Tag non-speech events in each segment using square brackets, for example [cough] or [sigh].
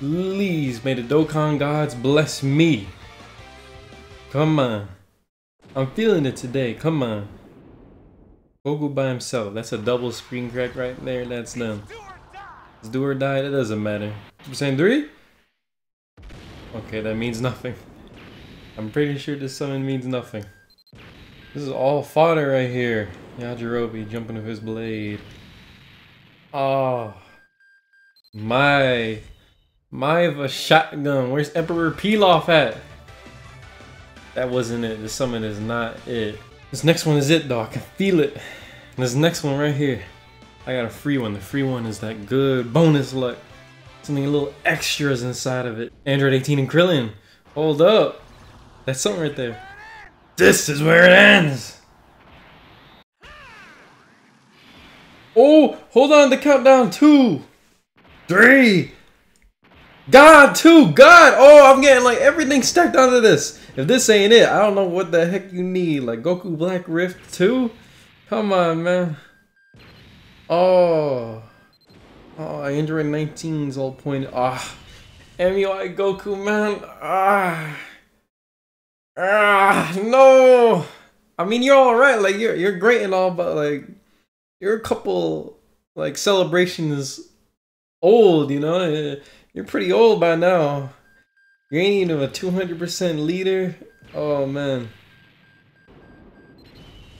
Please, may the Dokkan gods bless me. Come on. I'm feeling it today. Come on. Goku by himself. That's a double screen crack right there. That's done. It's do or die. It doesn't matter. Percent three? Okay, that means nothing. I'm pretty sure this summon means nothing. This is all fodder right here. Yajirobe jumping with his blade. Oh. My. My of a shotgun. Where's Emperor Pilaf at? That wasn't it. This summon is not it. This next one is it though. I can feel it. this next one right here. I got a free one. The free one is that good bonus luck. Something a little extras inside of it. Android 18 and Krillin. Hold up. That's something right there. This is where it ends. Oh, hold on. The countdown. Two, three. God, two. God. Oh, I'm getting like everything stacked onto this. If this ain't it, I don't know what the heck you need. Like Goku Black Rift 2? Come on, man. Oh. Oh, Android 19's all pointed. Ah. MUI Goku, man. Ah. Ah, no. I mean, you're all right. Like you're you're great and all, but like you're a couple like celebrations old. You know, you're pretty old by now. You ain't even a 200% leader. Oh man.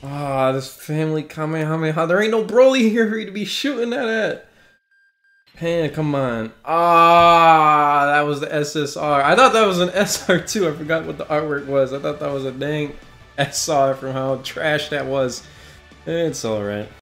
Ah, this family Kamehameha. There ain't no Broly here for you to be shooting at it. Pan, come on. Ah, that was the SSR. I thought that was an [laughs] SR too. I forgot what the artwork was. I thought that was a dang SR from how trash that was. It's alright.